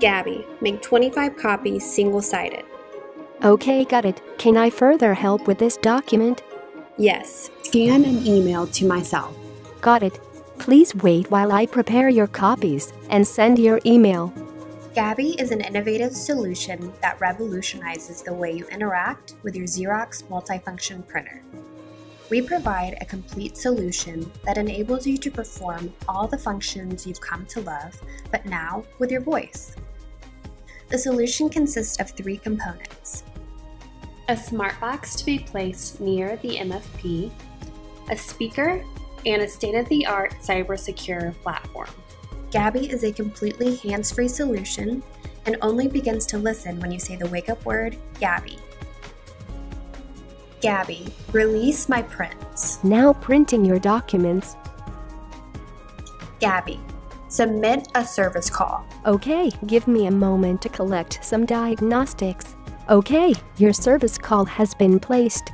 Gabi, make 25 copies single sided. Okay, got it. Can I further help with this document? Yes. Scan and email to myself. Got it. Please wait while I prepare your copies and send your email. Gabi is an innovative solution that revolutionizes the way you interact with your Xerox multifunction printer. We provide a complete solution that enables you to perform all the functions you've come to love, but now with your voice. The solution consists of three components a smart box to be placed near the MFP, a speaker, and a state of the art cyber secure platform. Gabi is a completely hands free solution and only begins to listen when you say the wake up word Gabi. Gabi, release my prints. Now printing your documents. Gabi, submit a service call. Okay, give me a moment to collect some diagnostics. Okay, your service call has been placed.